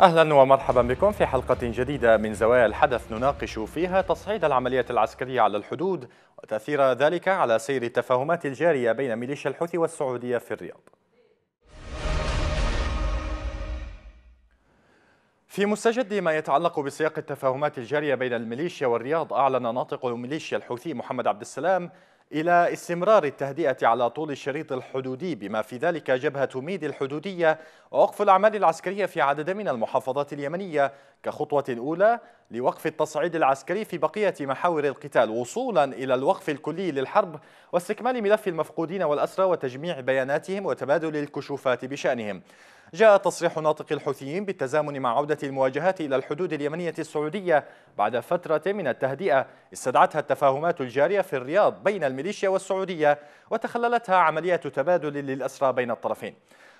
أهلا ومرحبا بكم في حلقة جديدة من زوايا الحدث نناقش فيها تصعيد العملية العسكرية على الحدود وتأثير ذلك على سير التفاهمات الجارية بين ميليشيا الحوثي والسعودية في الرياض. في مستجد ما يتعلق بسياق التفاهمات الجارية بين الميليشيا والرياض أعلن ناطق ميليشيا الحوثي محمد عبد السلام إلى استمرار التهدئة على طول الشريط الحدودي بما في ذلك جبهة ميد الحدودية ووقف الأعمال العسكرية في عدد من المحافظات اليمنية. كخطوة أولى لوقف التصعيد العسكري في بقية محاور القتال وصولا إلى الوقف الكلي للحرب واستكمال ملف المفقودين والأسرى وتجميع بياناتهم وتبادل الكشوفات بشأنهم. جاء تصريح ناطق الحوثيين بالتزامن مع عودة المواجهات إلى الحدود اليمنية السعودية بعد فترة من التهدئة. استدعتها التفاهمات الجارية في الرياض بين الميليشيا والسعودية وتخللتها عملية تبادل للأسرى بين الطرفين.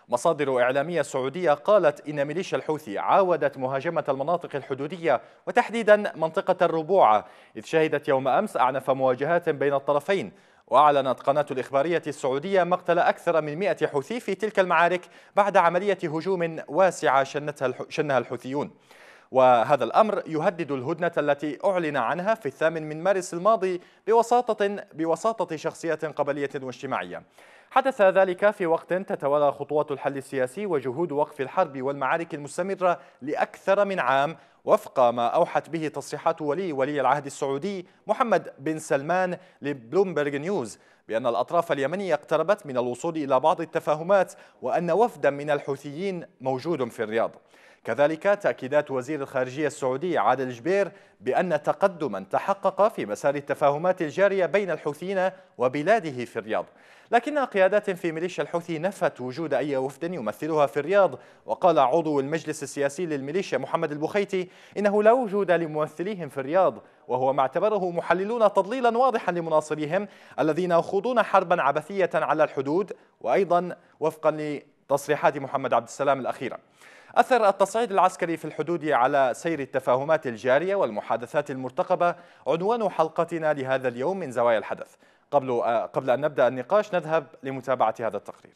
مصادر إعلامية سعودية قالت إن ميليشيا الحوثي عاودت مهاجمة المناطق الحدودية وتحديدا منطقة الربوعة إذ شهدت يوم أمس أعنف مواجهات بين الطرفين. وأعلنت قناة الإخبارية السعودية مقتل أكثر من 100 حوثي في تلك المعارك بعد عملية هجوم واسعة شنها الحوثيون. وهذا الأمر يهدد الهدنة التي أعلن عنها في الثامن من مارس الماضي بوساطة, بوساطة شخصيات قبلية واجتماعية. حدث ذلك في وقت تتوالى خطوات الحل السياسي وجهود وقف الحرب والمعارك المستمرة لأكثر من عام وفق ما أوحت به تصريحات ولي ولي العهد السعودي محمد بن سلمان لبلومبرغ نيوز بأن الأطراف اليمنية اقتربت من الوصول إلى بعض التفاهمات وأن وفدا من الحوثيين موجود في الرياض. كذلك تأكيدات وزير الخارجية السعودي عادل جبير بأن تقدما تحقق في مسار التفاهمات الجارية بين الحوثيين وبلاده في الرياض. لكن قيادات في ميليشيا الحوثي نفت وجود أي وفد يمثلها في الرياض وقال عضو المجلس السياسي للميليشيا محمد البخيتي إنه لا وجود لممثليهم في الرياض وهو ما اعتبره محللون تضليلا واضحا لمناصريهم الذين يخوضون حربا عبثية على الحدود وأيضا وفقا لتصريحات محمد عبد السلام الأخيرة. أثر التصعيد العسكري في الحدود على سير التفاهمات الجارية والمحادثات المرتقبة عنوان حلقتنا لهذا اليوم من زوايا الحدث. قبل قبل أن نبدأ النقاش نذهب لمتابعة هذا التقرير.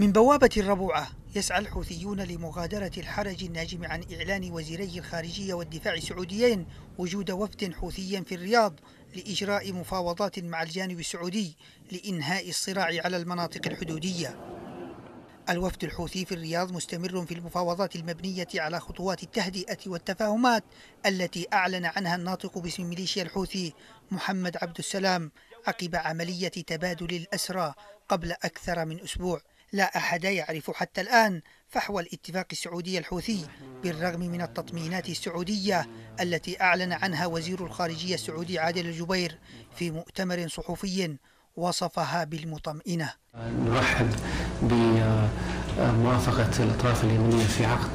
من بوابة الربوعة يسعى الحوثيون لمغادرة الحرج الناجم عن إعلان وزيري الخارجية والدفاع السعوديين وجود وفد حوثي في الرياض لإجراء مفاوضات مع الجانب السعودي لإنهاء الصراع على المناطق الحدودية. الوفد الحوثي في الرياض مستمر في المفاوضات المبنية على خطوات التهدئة والتفاهمات التي أعلن عنها الناطق باسم ميليشيا الحوثي محمد عبد السلام عقب عملية تبادل الأسرى قبل أكثر من أسبوع. لا أحد يعرف حتى الآن فحوى الاتفاق السعودي الحوثي بالرغم من التطمينات السعودية التي أعلن عنها وزير الخارجية السعودي عادل الجبير في مؤتمر صحفي وصفها بالمطمئنة. نرحب بموافقة الأطراف اليمنية في عقد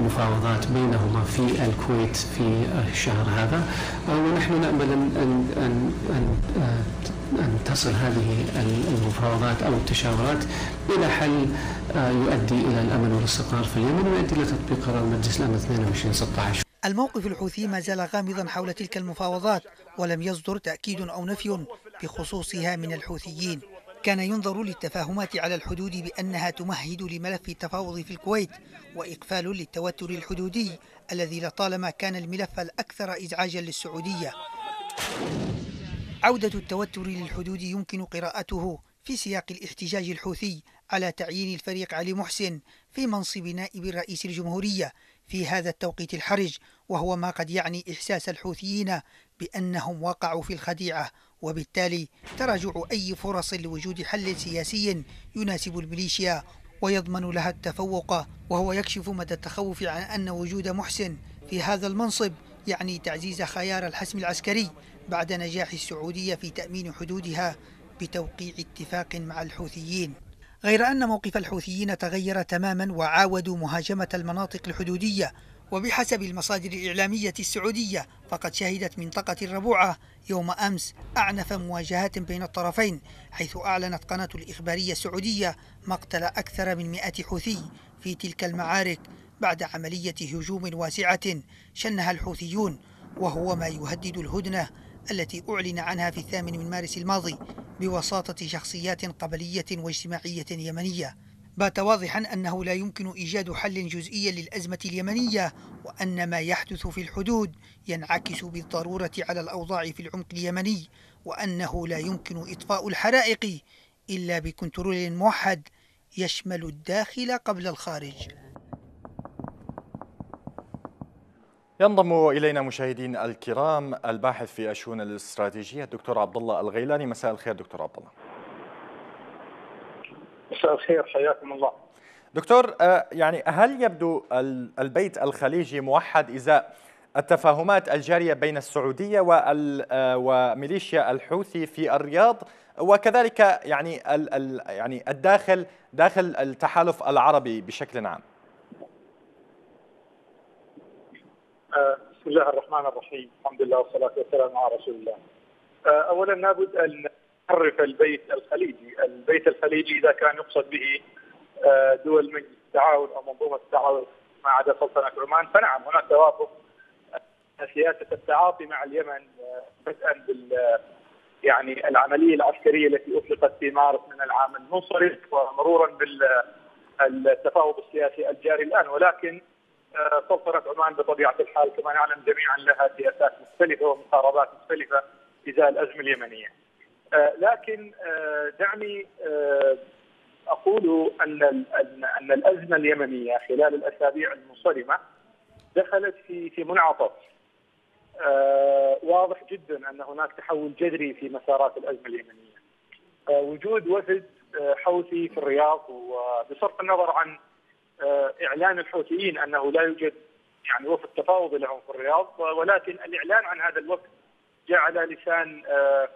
مفاوضات بينهما في الكويت في الشهر هذا. ونحن نأمل أن, أن, أن, أن, أن تصل هذه المفاوضات أو التشاورات إلى حل يؤدي إلى الأمن والاستقرار في اليمن ويؤدي إلى تطبيق قرار مجلس الأمن 22 16 الموقف الحوثي ما زال غامضا حول تلك المفاوضات ولم يصدر تأكيد أو نفي بخصوصها من الحوثيين. كان ينظر للتفاهمات على الحدود بأنها تمهد لملف التفاوض في الكويت وإقفال للتوتر الحدودي الذي لطالما كان الملف الأكثر إزعاجا للسعودية. عودة التوتر للحدود يمكن قراءته في سياق الاحتجاج الحوثي على تعيين الفريق علي محسن في منصب نائب رئيس الجمهورية في هذا التوقيت الحرج وهو ما قد يعني إحساس الحوثيين بأنهم وقعوا في الخديعة وبالتالي تراجع أي فرص لوجود حل سياسي يناسب الميليشيا ويضمن لها التفوق وهو يكشف مدى التخوف عن أن وجود محسن في هذا المنصب يعني تعزيز خيار الحسم العسكري بعد نجاح السعودية في تأمين حدودها بتوقيع اتفاق مع الحوثيين. غير أن موقف الحوثيين تغير تماما وعاودوا مهاجمة المناطق الحدودية وبحسب المصادر الإعلامية السعودية فقد شهدت منطقة الربوعة يوم أمس أعنف مواجهات بين الطرفين حيث أعلنت قناة الإخبارية السعودية مقتل أكثر من مئة حوثي في تلك المعارك بعد عملية هجوم واسعة شنها الحوثيون وهو ما يهدد الهدنة التي أعلن عنها في الثامن من مارس الماضي بوساطة شخصيات قبلية واجتماعية يمنية. بات واضحا أنه لا يمكن إيجاد حل جزئي للأزمة اليمنية وأن ما يحدث في الحدود ينعكس بالضرورة على الأوضاع في العمق اليمني وأنه لا يمكن إطفاء الحرائق إلا بكنترول موحد يشمل الداخل قبل الخارج. ينضم إلينا مشاهدين الكرام الباحث في الشؤون الاستراتيجية الدكتور عبد الله الغيلاني. مساء الخير دكتور عبد الله مساء الخير حياكم الله. دكتور آه، يعني هل يبدو البيت الخليجي موحد ازاء التفاهمات الجارية بين السعودية آه، وميليشيا الحوثي في الرياض وكذلك يعني يعني الداخل داخل التحالف العربي بشكل عام؟ بسم الله الرحمن الرحيم. الحمد لله والصلاة والسلام على رسول الله. أولا لابد أن نعرف البيت الخليجي. البيت الخليجي إذا كان يقصد به دول مجلس التعاون أو منظومة التعاون ما عدا سلطنة عمان فنعم هناك توافق. سياسة التعاطي مع اليمن بدءا بال يعني العملية العسكرية التي أطلقت في مارس من العام المنصرف ومرورا بالتفاوض السياسي الجاري الآن. ولكن سلطنة عمان بطبيعة الحال كما نعلم جميعا لها سياسات مختلفة ومقاربات مختلفة إزاء الأزمة اليمنية. آه، لكن آه، دعني آه، أقول أن أن الأزمة اليمنية خلال الأسابيع المنصرمة دخلت في في منعطف. واضح جدا أن هناك تحول جذري في مسارات الأزمة اليمنية. وجود وفد حوثي في الرياض وبصرف النظر عن آه، إعلان الحوثيين أنه لا يوجد يعني وفد تفاوض لهم في الرياض ولكن الإعلان عن هذا الوفد جاء على لسان آه، آه،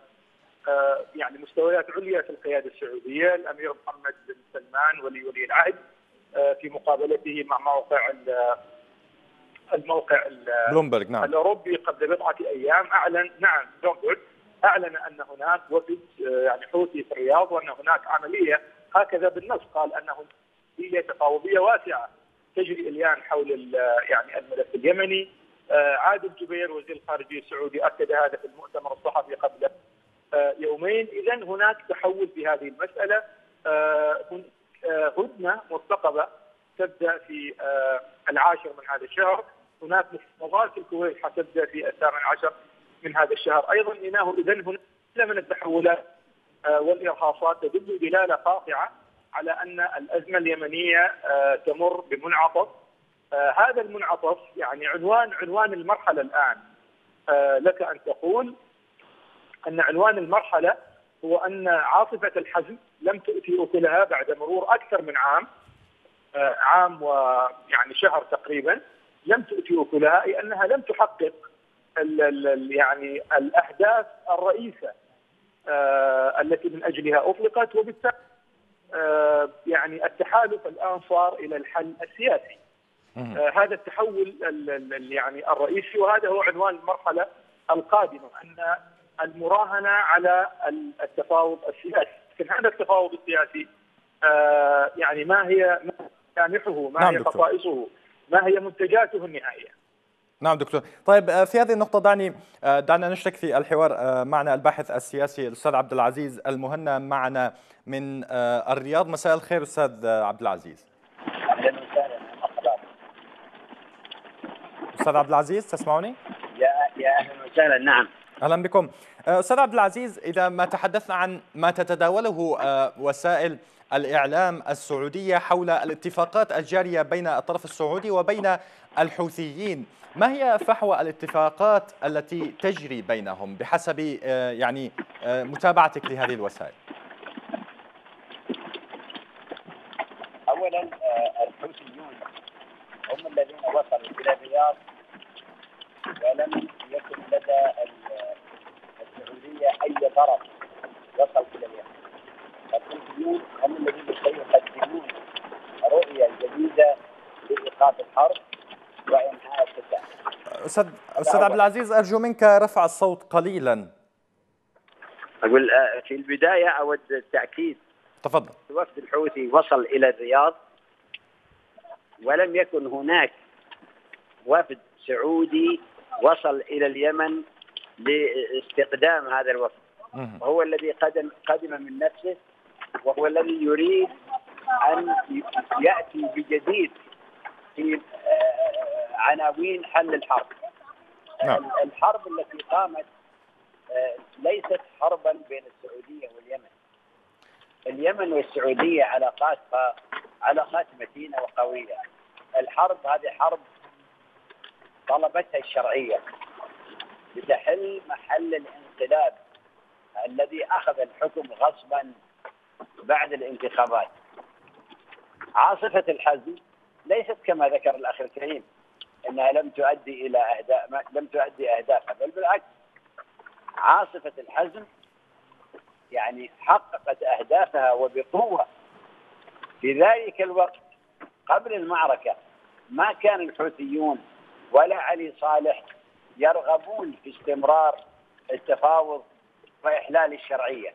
يعني مستويات عليا في القيادة السعودية الأمير محمد بن سلمان ولي ولي العهد في مقابلته مع موقع الموقع بلومبرج نعم. الأوروبي قبل بضعة أيام أعلن نعم بلومبرج أعلن أن هناك وفد يعني حوثي في الرياض وأن هناك عملية هكذا بالنص قال أنه عمليه تفاوضية واسعة. تجري الآن حول يعني الملف اليمني. آه، عادل جبير وزير الخارجية السعودي أكد هذا في المؤتمر الصحفي قبل آه، يومين. اذا هناك تحول في هذه المسألة. آه، هدنة مرتقبة تبدأ في العاشر من هذا الشهر. هناك مفاوضات في الكويت حتبدأ في الثامن عشر من هذا الشهر. أيضا إنه اذا هناك من التحولات والإرهاصات تدل دلالة قاطعه على أن الأزمة اليمنية آه، تمر بمنعطف. آه، هذا المنعطف يعني عنوان عنوان المرحلة الآن. آه، لك أن تقول أن عنوان المرحلة هو أن عاصفة الحزم لم تؤتي أكلها بعد مرور أكثر من عام عام ويعني شهر تقريبا لم تؤتي أكلها أي أنها لم تحقق ال ال يعني الأهداف الرئيسة التي من أجلها أطلقت وبالتالي آه، يعني التحالف الآن صار إلى الحل السياسي. آه، هذا التحول يعني الرئيسي وهذا هو عنوان المرحلة القادمة أن المراهنة على التفاوض السياسي، لكن هذا التفاوض السياسي آه، يعني ما هي ملامحه؟ ما نعم هي خصائصه؟ ما هي منتجاته النهائية؟ نعم دكتور طيب آه، في هذه النقطة دعني آه، دعنا نشرك في الحوار معنا الباحث السياسي الأستاذ عبد العزيز المهنا معنا من الرياض مساء الخير أستاذ عبد العزيز أهلا وسهلا أستاذ عبد العزيز تسمعني؟ يا يا أهلا وسهلا نعم أهلا بكم أستاذ عبد العزيز إذا ما تحدثنا عن ما تتداوله وسائل الإعلام السعودية حول الاتفاقات الجارية بين الطرف السعودي وبين الحوثيين ما هي فحوى الاتفاقات التي تجري بينهم بحسب آه، يعني متابعتك لهذه الوسائل؟ اولا الحوثيون هم الذين وصلوا إلى الرياض ولم يكن لدى السعوديه اي طرف وصل إلى اليمن. الحوثيون هم الذين سيقدمون رؤية جديدة لإيقاف الحرب وإنهاء القتال. أستاذ أستاذ عبد العزيز أرجو منك رفع الصوت قليلا. أقول آه، في البداية أود التأكيد تفضل. الوفد الحوثي وصل إلى الرياض ولم يكن هناك وفد سعودي وصل إلى اليمن لاستقدام هذا الوفد. وهو الذي قدم قدم من نفسه وهو الذي يريد أن يأتي بجديد في آه، عناوين حل الحرب. نعم. الحرب التي قامت آه، ليست حربا بين السعودية واليمن. اليمن والسعودية علاقاتها علاقات متينة وقوية. الحرب هذه حرب طلبتها الشرعية لتحل محل الانقلاب الذي أخذ الحكم غصبا بعد الانتخابات. عاصفة الحزم ليست كما ذكر الأخ الكريم إنها لم تؤدي إلى اهداف لم تؤدي أهدافها بل بالعكس عاصفة الحزم يعني حققت أهدافها وبقوة في ذلك الوقت قبل المعركة ما كان الحوثيون ولا علي صالح يرغبون في استمرار التفاوض وإحلال الشرعية.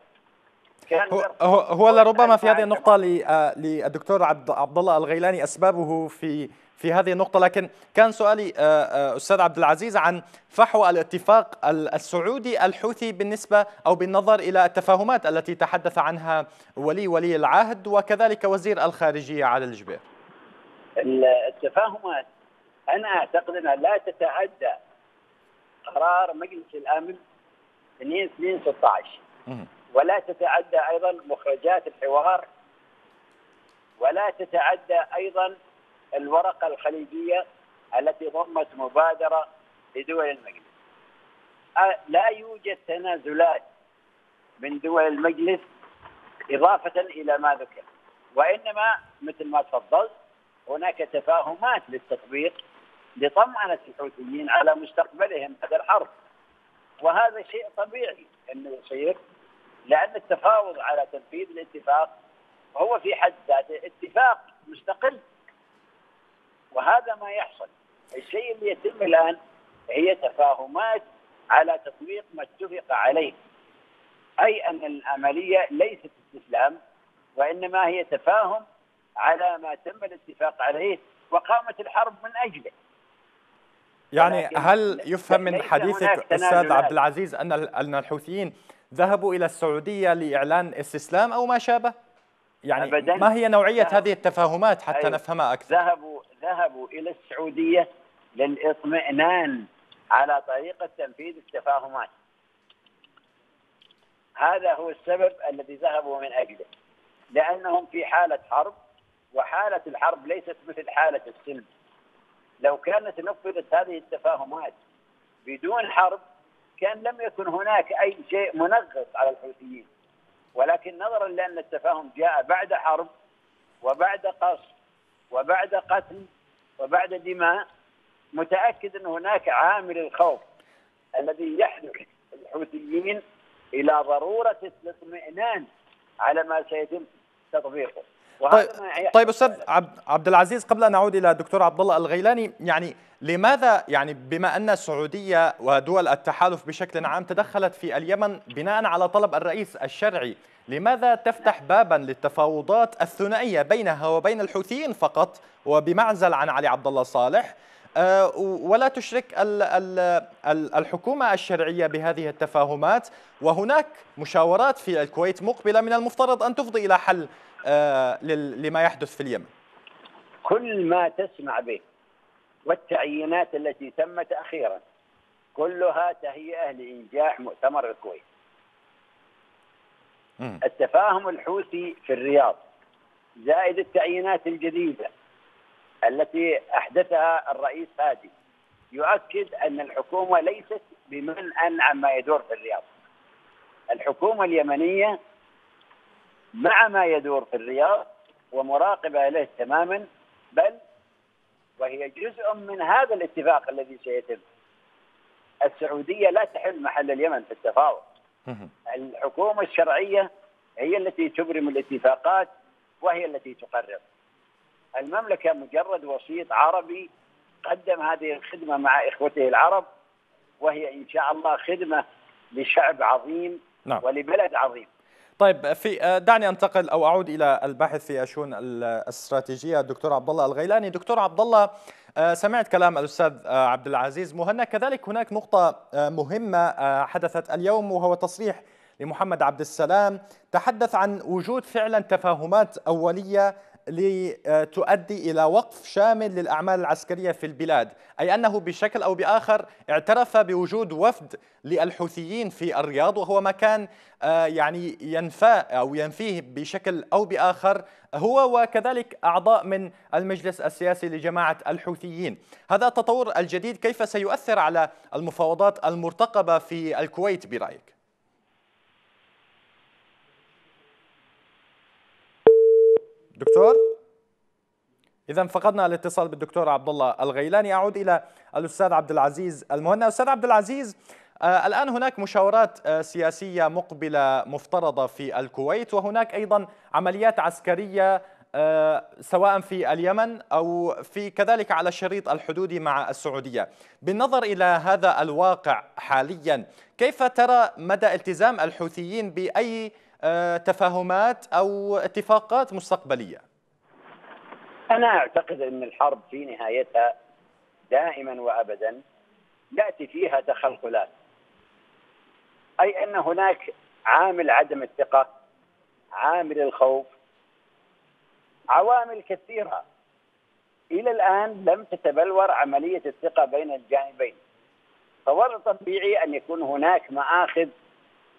هو هو, لربما في هذه النقطة آه، للدكتور عبد عبد الله الغيلاني أسبابه في في هذه النقطة. لكن كان سؤالي آه، آه، أستاذ عبد العزيز عن فحوى الاتفاق السعودي الحوثي بالنسبة أو بالنظر إلى التفاهمات التي تحدث عنها ولي ولي العهد وكذلك وزير الخارجية على الجبير التفاهمات أنا أعتقد أنها لا تتعدى قرار مجلس الأمن 2 2 16 ولا تتعدى أيضا مخرجات الحوار ولا تتعدى أيضا الورقة الخليجية التي ضمت مبادرة لدول المجلس. لا يوجد تنازلات من دول المجلس إضافة إلى ما ذكر وإنما مثل ما تفضلت هناك تفاهمات للتطبيق لطمأنة الحوثيين على مستقبلهم بعد الحرب. وهذا شيء طبيعي أنه يصير لأن التفاوض على تنفيذ الاتفاق هو في حد ذاته اتفاق مستقل. وهذا ما يحصل. الشيء اللي يتم الآن هي تفاهمات على تطبيق ما اتفق عليه. أي أن العملية ليست استسلام وإنما هي تفاهم على ما تم الاتفاق عليه وقامت الحرب من أجله. يعني هل يفهم من حديثك أستاذ عبد العزيز أن أن الحوثيين ذهبوا إلى السعودية لإعلان استسلام أو ما شابه؟ يعني أبداً ما هي نوعية هذه التفاهمات حتى أيوه نفهمها أكثر؟ ذهبوا ذهبوا إلى السعودية للإطمئنان على طريقة تنفيذ التفاهمات. هذا هو السبب الذي ذهبوا من أجله. لأنهم في حالة حرب وحالة الحرب ليست مثل حالة السلم. لو كانت نفذت هذه التفاهمات بدون حرب كان لم يكن هناك أي شيء منغص على الحوثيين. ولكن نظرا لأن التفاهم جاء بعد حرب وبعد قصف وبعد قتل وبعد دماء متأكد أن هناك عامل الخوف الذي يحدث الحوثيين إلى ضرورة الاطمئنان على ما سيتم تطبيقه. طيب, طيب أستاذ عبد العزيز قبل أن نعود إلى الدكتور عبد الله الغيلاني يعني لماذا يعني بما أن السعودية ودول التحالف بشكل عام تدخلت في اليمن بناء على طلب الرئيس الشرعي لماذا تفتح بابا للتفاوضات الثنائية بينها وبين الحوثيين فقط وبمعزل عن علي عبد الله صالح؟ آه، ولا تشرك الحكومة الشرعية بهذه التفاهمات؟ وهناك مشاورات في الكويت مقبلة من المفترض أن تفضي إلى حل لما يحدث في اليمن. كل ما تسمع به والتعيينات التي تمت أخيرا كلها تهيئة لإنجاح مؤتمر الكويت. التفاهم الحوثي في الرياض زائد التعيينات الجديدة التي أحدثها الرئيس هادي يؤكد أن الحكومة ليست بمنأى عما يدور في الرياض. الحكومة اليمنية مع ما يدور في الرياض ومراقبة له تماما بل وهي جزء من هذا الاتفاق الذي سيتم. السعودية لا تحل محل اليمن في التفاوض. الحكومة الشرعية هي التي تبرم الاتفاقات وهي التي تقرر. المملكة مجرد وسيط عربي قدم هذه الخدمة مع إخوته العرب وهي إن شاء الله خدمة لشعب عظيم نعم. ولبلد عظيم. طيب في آه، دعني انتقل أو أعود إلى الباحث في الشؤون الاستراتيجية الدكتور عبد الله الغيلاني. دكتور عبد الله آه، سمعت كلام الأستاذ آه، عبد العزيز مهنا. كذلك هناك نقطة مهمة حدثت اليوم وهو تصريح لمحمد عبد السلام. تحدث عن وجود فعلا تفاهمات أولية لتؤدي إلى وقف شامل للأعمال العسكرية في البلاد أي أنه بشكل أو بآخر اعترف بوجود وفد للحوثيين في الرياض وهو مكان آه، يعني ينفى أو ينفيه بشكل أو بآخر هو وكذلك أعضاء من المجلس السياسي لجماعة الحوثيين هذا التطور الجديد كيف سيؤثر على المفاوضات المرتقبة في الكويت برأيك؟ دكتور؟ إذا فقدنا الاتصال بالدكتور عبد الله الغيلاني. أعود إلى الأستاذ عبد العزيز المهنأ. أستاذ عبد العزيز آه الآن هناك مشاورات آه سياسية مقبلة مفترضة في الكويت وهناك أيضا عمليات عسكرية آه سواء في اليمن أو في كذلك على الشريط الحدودي مع السعودية. بالنظر إلى هذا الواقع حاليا كيف ترى مدى التزام الحوثيين آه، تفاهمات أو اتفاقات مستقبلية. أنا أعتقد أن الحرب في نهايتها دائما وأبدا يأتي فيها تخلخلات. أي أن هناك عامل عدم الثقة عامل الخوف عوامل كثيرة. إلى الآن لم تتبلور عملية الثقة بين الجانبين. فوضع طبيعي أن يكون هناك مآخذ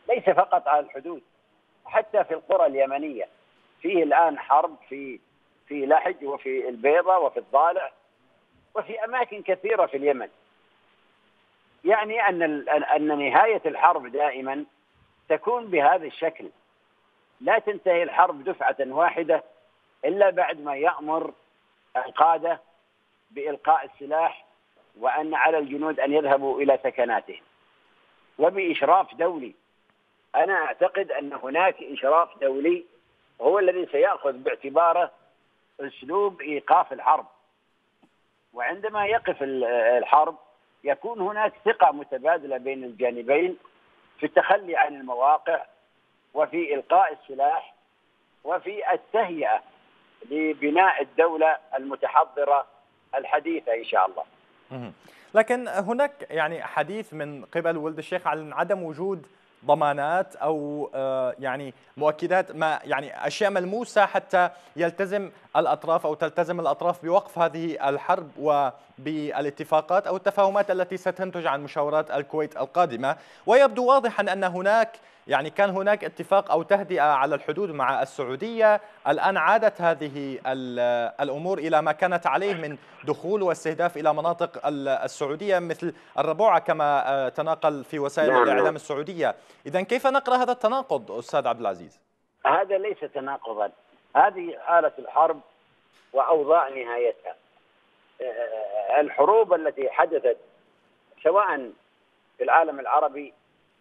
ليس فقط على الحدود حتى في القرى اليمنية فيه الآن حرب في في لحج وفي البيضة وفي الضالع وفي أماكن كثيرة في اليمن. يعني أن أن نهاية الحرب دائما تكون بهذا الشكل. لا تنتهي الحرب دفعة واحدة إلا بعد ما يأمر القادة بإلقاء السلاح وأن على الجنود أن يذهبوا إلى سكناتهم. وبإشراف دولي أنا أعتقد أن هناك اشراف دولي هو الذي سيأخذ باعتباره أسلوب إيقاف الحرب وعندما يقف الحرب يكون هناك ثقة متبادلة بين الجانبين في التخلي عن المواقع وفي إلقاء السلاح وفي التهيئة لبناء الدولة المتحضرة الحديثة إن شاء الله. لكن هناك يعني حديث من قبل ولد الشيخ عن عدم وجود ضمانات أو آه، يعني مؤكدات ما يعني أشياء ملموسة حتى يلتزم الأطراف أو تلتزم الأطراف بوقف هذه الحرب وبالاتفاقات أو التفاهمات التي ستنتج عن مشاورات الكويت القادمة. ويبدو واضحا أن هناك يعني كان هناك اتفاق أو تهدئة على الحدود مع السعودية، الآن عادت هذه الأمور إلى ما كانت عليه من دخول واستهداف إلى مناطق السعودية مثل الربوعه كما آه، تناقل في وسائل نعم. الإعلام السعودية، اذا كيف نقرأ هذا التناقض أستاذ عبد العزيز؟ هذا ليس تناقضا، هذه حاله الحرب وأوضاع نهايتها. آه، الحروب التي حدثت سواء في العالم العربي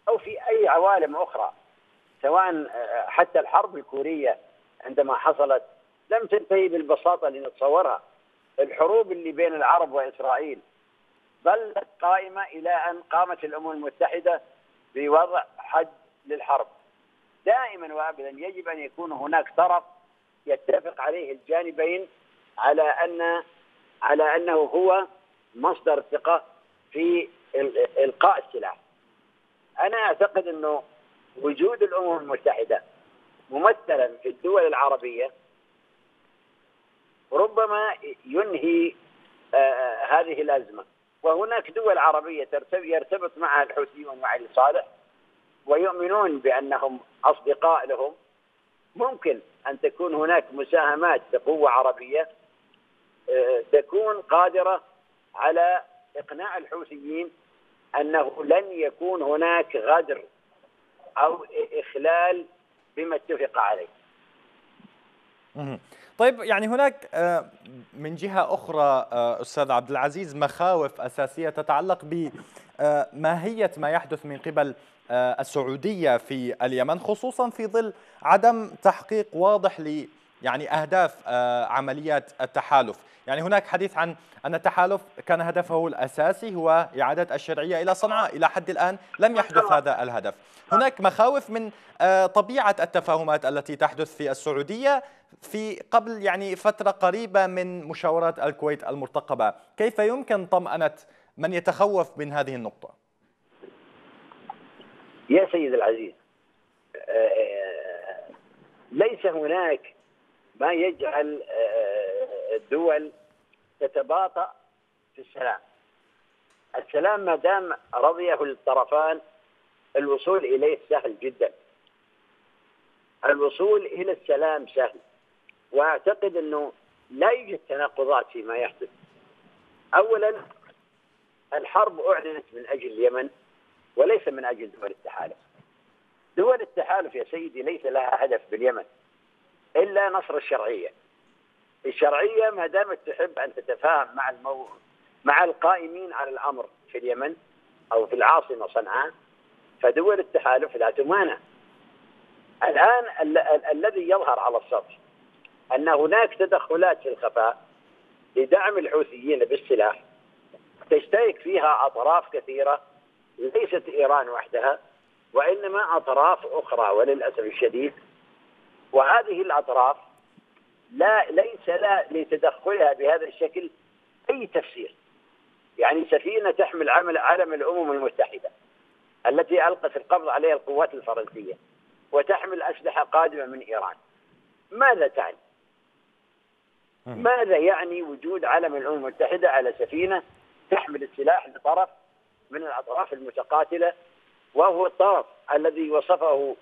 أو في أي عوالم أخرى سواء آه، حتى الحرب الكورية عندما حصلت لم تنتهي بالبساطة اللي نتصورها الحروب اللي بين العرب وإسرائيل ظلت قائمة إلى أن قامت الأمم المتحدة بوضع حد للحرب. دائما وابدا يجب أن يكون هناك طرف يتفق عليه الجانبين على أن على أنه هو مصدر الثقه في إلقاء السلاح. أنا أعتقد إنه وجود الأمم المتحدة ممثلا في الدول العربية ربما ينهي آه هذه الأزمة. وهناك دول عربية يرتبط معها الحوثيون وعلي صالح ويؤمنون بأنهم أصدقاء لهم. ممكن أن تكون هناك مساهمات لقوه عربية آه تكون قادرة على إقناع الحوثيين أنه لن يكون هناك غدر أو إخلال بما اتفق عليه. طيب يعني هناك آه، من جهة أخرى آه، أستاذ عبد العزيز مخاوف أساسية تتعلق بماهيه ما يحدث من قبل آه، السعودية في اليمن خصوصا في ظل عدم تحقيق واضح ل يعني أهداف عمليات التحالف يعني هناك حديث عن أن التحالف كان هدفه الأساسي هو إعادة الشرعية إلى صنعاء. إلى حد الآن لم يحدث هذا الهدف. هناك مخاوف من آه، طبيعة التفاهمات التي تحدث في السعودية في قبل يعني فترة قريبة من مشاورات الكويت المرتقبة. كيف يمكن طمأنة من يتخوف من هذه النقطة؟ يا سيد العزيز ليس هناك ما يجعل الدول تتباطأ في السلام. السلام ما دام رضيه الطرفان الوصول إليه سهل جدا. الوصول إلى السلام سهل. وأعتقد إنه لا يوجد تناقضات فيما يحدث. اولا الحرب أعلنت من أجل اليمن وليس من أجل دول التحالف. دول التحالف يا سيدي ليس لها هدف باليمن إلا نصر الشرعية. الشرعيه ما دامت تحب أن تتفاهم مع المو... مع القائمين على الأمر في اليمن أو في العاصمة صنعاء فدول التحالف لا تمانع. الآن ال- ال- الذي يظهر على السطح أن هناك تدخلات في الخفاء لدعم الحوثيين بالسلاح تشترك فيها أطراف كثيرة ليست إيران وحدها وإنما أطراف أخرى وللأسف الشديد وهذه الأطراف لا ليس لا لتدخلها بهذا الشكل أي تفسير يعني سفينة تحمل عمل علم الأمم المتحدة التي ألقت القبض عليها القوات الفرنسية وتحمل أسلحة قادمة من إيران ماذا تعني؟ ماذا يعني وجود علم الأمم المتحدة على سفينة تحمل السلاح لطرف من الأطراف المتقاتلة وهو الطرف الذي وصفه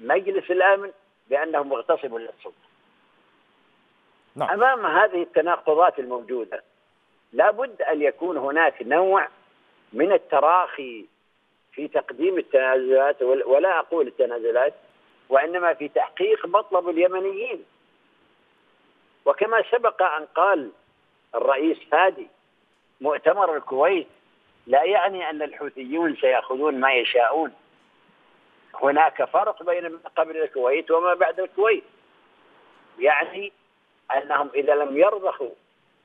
مجلس الأمن بأنه مغتصب للسلطة. نعم. أمام هذه التناقضات الموجودة لابد أن يكون هناك نوع من التراخي في تقديم التنازلات ولا أقول التنازلات وإنما في تحقيق مطلب اليمنيين. وكما سبق أن قال الرئيس هادي مؤتمر الكويت لا يعني أن الحوثيون سيأخذون ما يشاءون. هناك فرق بين ما قبل الكويت وما بعد الكويت. يعني أنهم إذا لم يرضخوا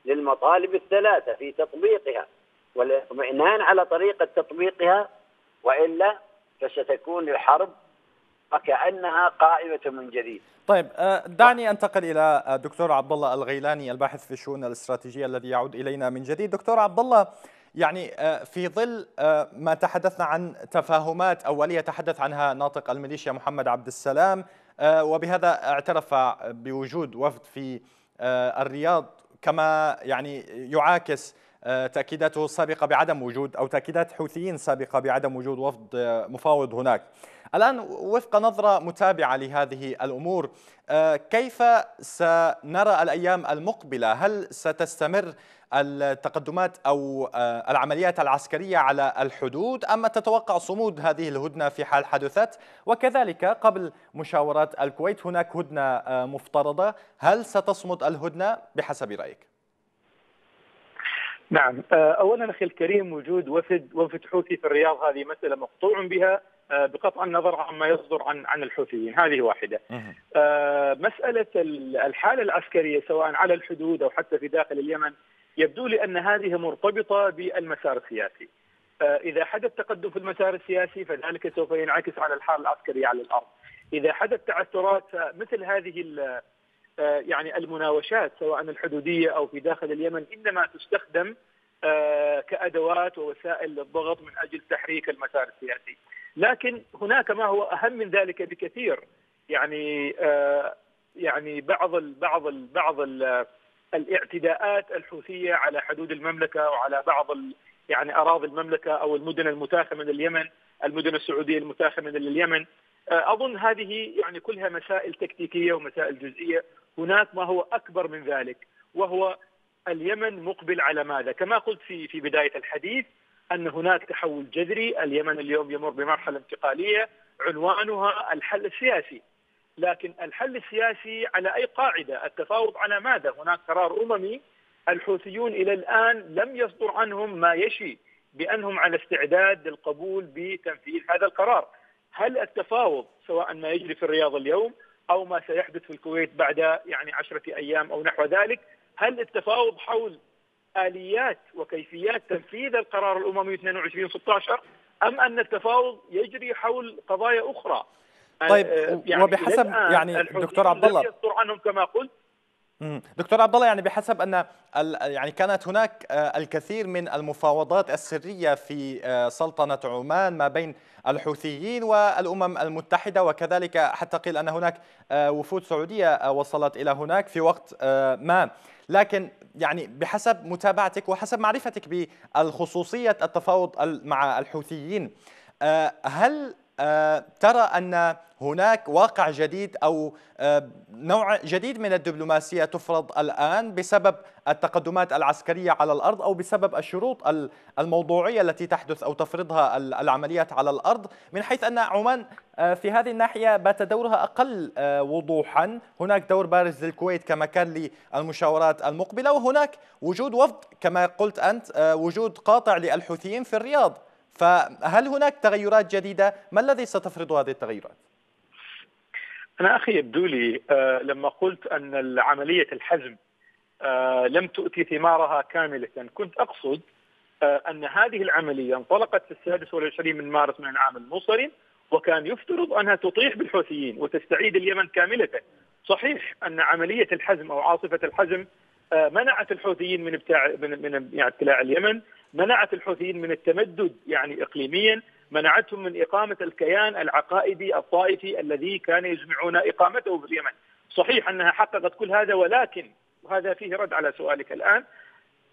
للمطالب الثلاثة في تطبيقها والاطمئنان على طريقة تطبيقها وإلا فستكون الحرب وكأنها قائمة من جديد. طيب آه، دعني أنتقل إلى الدكتور عبد الله الغيلاني الباحث في الشؤون الاستراتيجية الذي يعود إلينا من جديد. دكتور عبد الله يعني آه، في ظل آه، ما تحدثنا عن تفاهمات اوليه تحدث عنها ناطق الميليشيا محمد عبد السلام وبهذا اعترف بوجود وفد في الرياض كما يعني يعاكس تأكيداته السابقة بعدم وجود أو تأكيدات حوثيين سابقة بعدم وجود وفد مفاوض هناك. الآن وفق نظرة متابعة لهذه الأمور كيف سنرى الأيام المقبلة؟ هل ستستمر التقدمات أو العمليات العسكرية على الحدود أم تتوقع صمود هذه الهدنة في حال حدثت وكذلك قبل مشاورات الكويت هناك هدنة مفترضة. هل ستصمد الهدنة؟ بحسب رأيك؟ نعم اولا أخي الكريم وجود وفد وفد حوثي في الرياض هذه مسألة مقطوع بها. بقطع النظر عما يصدر عن عن الحوثيين هذه واحدة. مسألة الحالة العسكرية سواء على الحدود أو حتى في داخل اليمن يبدو لي أن هذه مرتبطة بالمسار السياسي. إذا حدث تقدم في المسار السياسي فذلك سوف ينعكس على الحالة العسكرية على الأرض. إذا حدث تعثرات مثل هذه يعني المناوشات سواء الحدودية أو في داخل اليمن إنما تستخدم كأدوات ووسائل للضغط من أجل تحريك المسار السياسي. لكن هناك ما هو أهم من ذلك بكثير. يعني يعني بعض ال بعض ال بعض ال الاعتداءات الحوثية على حدود المملكة وعلى بعض يعني أراضي المملكة أو المدن المتاخمه لليمن، المدن السعودية المتاخمه لليمن، أظن هذه يعني كلها مسائل تكتيكية ومسائل جزئية، هناك ما هو أكبر من ذلك وهو اليمن مقبل على ماذا؟ كما قلت في في بداية الحديث أن هناك تحول جذري، اليمن اليوم يمر بمرحلة انتقالية عنوانها الحل السياسي. لكن الحل السياسي على أي قاعدة؟ التفاوض على ماذا؟ هناك قرار اممي الحوثيون إلى الآن لم يصدر عنهم ما يشي بأنهم على استعداد للقبول بتنفيذ هذا القرار. هل التفاوض سواء ما يجري في الرياض اليوم أو ما سيحدث في الكويت بعد يعني عشرة أيام أو نحو ذلك، هل التفاوض حول اليات وكيفيات تنفيذ القرار الأممي 22 16 أم أن التفاوض يجري حول قضايا أخرى؟ طيب يعني وبحسب يعني دكتور عبد الله يصدر عنهم كما قلت؟ دكتور عبد الله يعني بحسب أن يعني كانت هناك آه، الكثير من المفاوضات السرية في آه، سلطنة عمان ما بين الحوثيين والأمم المتحدة وكذلك حتى قيل أن هناك آه، وفود سعودية وصلت إلى هناك في وقت ما. لكن يعني بحسب متابعتك وحسب معرفتك بالخصوصية التفاوض مع الحوثيين هل ترى أن هناك واقع جديد أو آه، نوع جديد من الدبلوماسية تفرض الآن بسبب التقدمات العسكرية على الأرض أو بسبب الشروط الموضوعية التي تحدث أو تفرضها العمليات على الأرض من حيث أن عمان آه، في هذه الناحية بات دورها آه، وضوحا، هناك دور بارز للكويت كمكان للمشاورات المقبلة وهناك وجود وفد كما قلت أنت وجود قاطع للحوثيين في الرياض. فهل هناك تغيرات جديدة؟ ما الذي ستفرض هذه التغيرات؟ أنا أخي يبدو لي آه لما قلت أن عملية الحزم آه لم تؤتي ثمارها كاملة كنت أقصد آه أن هذه العملية انطلقت في السادس والعشرين من مارس من العام المنصرم وكان يفترض أنها تطيح بالحوثيين وتستعيد اليمن كاملة صحيح أن عملية الحزم أو عاصفة الحزم منعت الحوثيين من ابتاع من ابتلاع اليمن، منعت الحوثيين من التمدد يعني اقليميا، منعتهم من إقامة الكيان العقائدي الطائفي الذي كان يجمعون إقامته في اليمن. صحيح أنها حققت كل هذا ولكن وهذا فيه رد على سؤالك الآن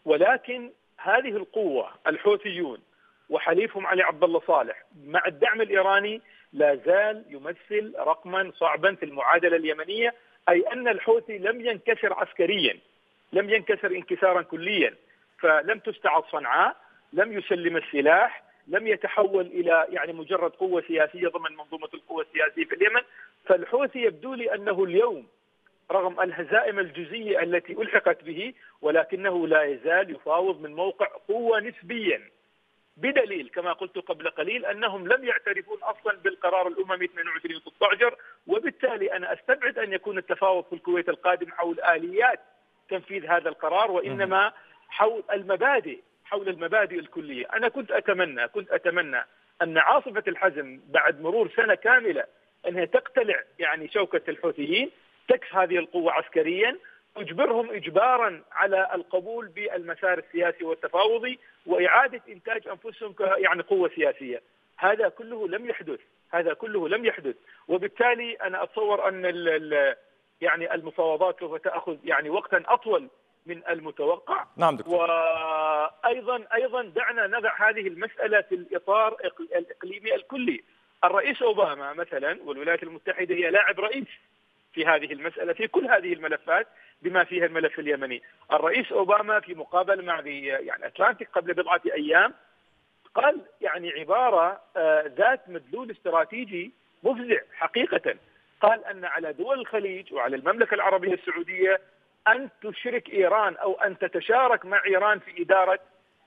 ولكن هذه القوة الحوثيون وحليفهم علي عبد الله صالح مع الدعم الإيراني لا زال يمثل رقما صعبا في المعادلة اليمنية أي أن الحوثي لم ينكسر عسكريا لم ينكسر انكسارا كليا. فلم تستعض صنعاء لم يسلم السلاح لم يتحول إلى يعني مجرد قوة سياسية ضمن منظومة القوى السياسية في اليمن. فالحوثي يبدو لي أنه اليوم رغم الهزائم الجزئية التي ألحقت به ولكنه لا يزال يفاوض من موقع قوة نسبيا. بدليل كما قلت قبل قليل أنهم لم يعترفون أصلا بالقرار الأممي 22 تستعجر وبالتالي أنا أستبعد أن يكون التفاوض في الكويت القادم حول آليات تنفيذ هذا القرار وإنما حول المبادئ حول المبادئ الكلية، أنا كنت أتمنى كنت أتمنى أن عاصفة الحزم بعد مرور سنة كاملة أنها تقتلع يعني شوكة الحوثيين، تكس هذه القوة عسكريا، تجبرهم اجبارا على القبول بالمسار السياسي والتفاوضي وإعادة إنتاج أنفسهم يعني قوة سياسية. هذا كله لم يحدث، هذا كله لم يحدث، وبالتالي أنا أتصور أن يعني المفاوضات سوف تأخذ يعني وقتا أطول من المتوقع. نعم دكتور. وأيضا أيضا دعنا نضع هذه المسألة في الإطار الإقليمي الكلي. الرئيس أوباما مثلا والولايات المتحدة هي لاعب رئيس في هذه المسألة في كل هذه الملفات بما فيها الملف اليمني. الرئيس أوباما في مقابله مع يعني أتلانتيك قبل بضعة أيام قال يعني عبارة آه، ذات مدلول استراتيجي مفزع حقيقة. قال أن على دول الخليج وعلى المملكة العربية السعودية أن تشرك إيران أو أن تتشارك مع إيران في إدارة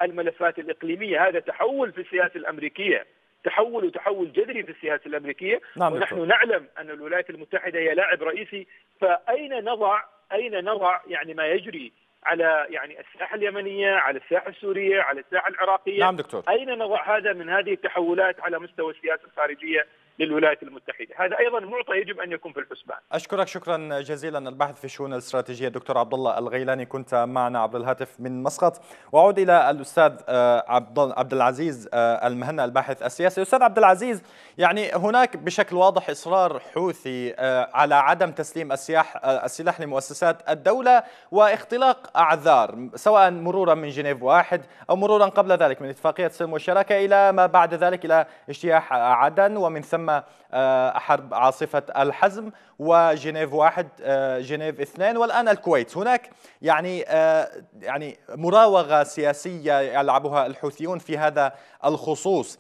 الملفات الإقليمية، هذا تحول في السياسة الأمريكية، تحول وتحول جذري في السياسة الأمريكية، نعم ونحن دكتور. نعلم أن الولايات المتحدة هي لاعب رئيسي، فأين نضع أين نضع يعني ما يجري على يعني الساحة اليمنية، على الساحة السورية، على الساحة العراقية؟ نعم دكتور. أين نضع هذا من هذه التحولات على مستوى السياسة الخارجية للولايات المتحدة، هذا أيضا معطى يجب أن يكون في الحسبان. أشكرك شكرا جزيلا. الباحث في الشؤون الاستراتيجية دكتور عبد الله الغيلاني كنت معنا عبر الهاتف من مسقط، وأعود إلى الأستاذ آه، عبد عبد العزيز آه، المهنا الباحث السياسي، أستاذ عبد العزيز يعني هناك بشكل واضح إصرار حوثي آه، على عدم تسليم السلاح السلاح لمؤسسات الدولة واختلاق أعذار سواء مرورا من جنيف واحد أو مرورا قبل ذلك من اتفاقية السلم والشراكة إلى ما بعد ذلك إلى اجتياح عدن ومن ثم تم آه، حرب عاصفة الحزم وجنيف واحد آه، جنيف اثنين والآن الكويت. هناك يعني آه، يعني مراوغة سياسية يلعبها الحوثيون في هذا الخصوص.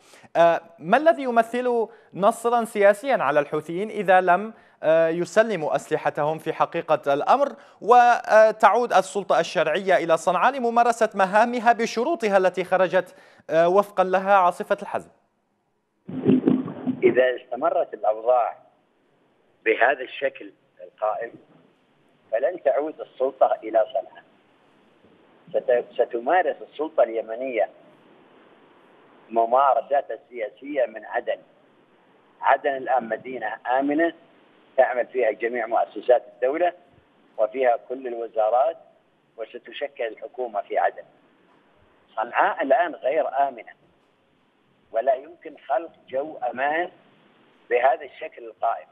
ما الذي يمثل نصرا سياسيا على الحوثيين إذا لم يسلموا أسلحتهم في حقيقة الأمر؟ وتعود السلطة الشرعية إلى صنعاء لممارسة مهامها بشروطها التي خرجت وفقا لها عاصفة الحزم. إذا استمرت الأوضاع بهذا الشكل القائم فلن تعود السلطة إلى صنعاء. ستمارس السلطة اليمنية ممارساتها السياسية من عدن. عدن الآن مدينة آمنة تعمل فيها جميع مؤسسات الدولة وفيها كل الوزارات وستشكل الحكومة في عدن. صنعاء الآن غير آمنة. ولا يمكن خلق جو أمان بهذا الشكل القائم.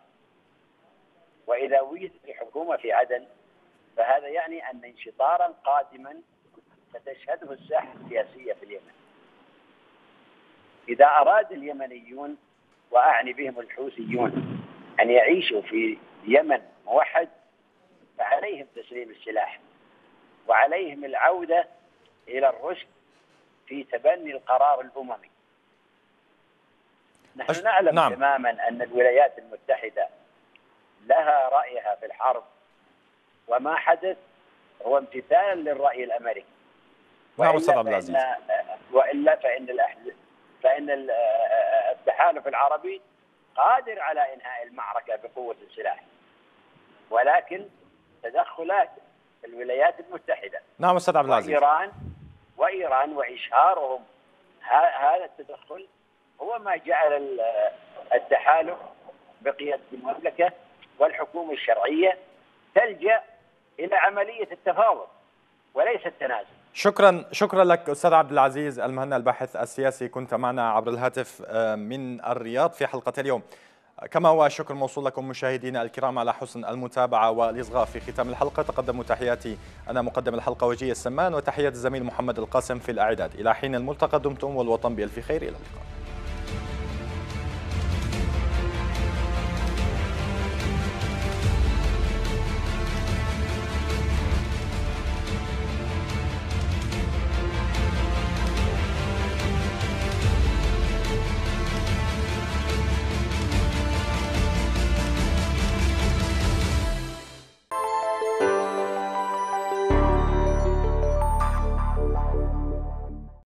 وإذا وجدت الحكومة في عدن فهذا يعني أن انشطارا قادما ستشهده الساحة السياسية في اليمن. إذا أراد اليمنيون وأعني بهم الحوثيون أن يعيشوا في يمن موحد فعليهم تسليم السلاح وعليهم العودة إلى الرشد في تبني القرار الأممي. نحن أش... نعلم نعم. تماما أن الولايات المتحدة لها رأيها في الحرب وما حدث هو امتثال للرأي الأمريكي. نعم أستاذ عبد العزيز. وإلا فإن الأحد... فإن التحالف العربي قادر على إنهاء المعركة بقوة السلاح. ولكن تدخلات الولايات المتحدة نعم أستاذ عبد العزيز. وإيران وإيران وإشهارهم هذا التدخل هو ما جعل التحالف بقيادة المملكة والحكومة الشرعية تلجأ إلى عملية التفاوض وليس التنازل. شكرا شكرا لك أستاذ عبد العزيز المهنا الباحث السياسي. كنت معنا عبر الهاتف آه، من الرياض في حلقة اليوم. كما هو شكر موصول لكم مشاهدينا الكرام على حسن المتابعة والإصغاء في ختام الحلقة. تقدم تحياتي أنا مقدم الحلقة وجيه السمان وتحيات الزميل محمد القاسم في الأعداد. إلى حين الملتقى دمتم والوطن بألف خير. إلى اللقاء.